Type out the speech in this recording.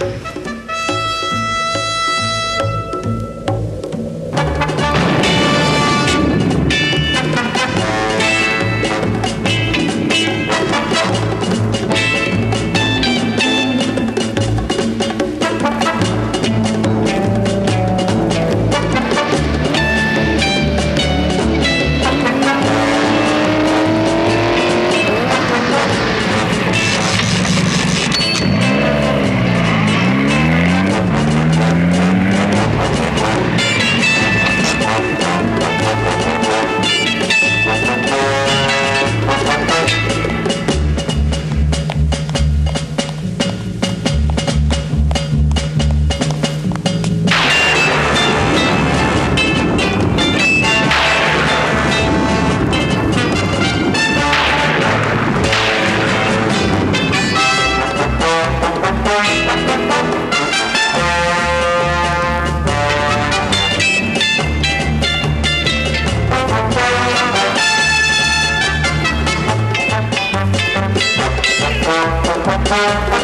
you Thank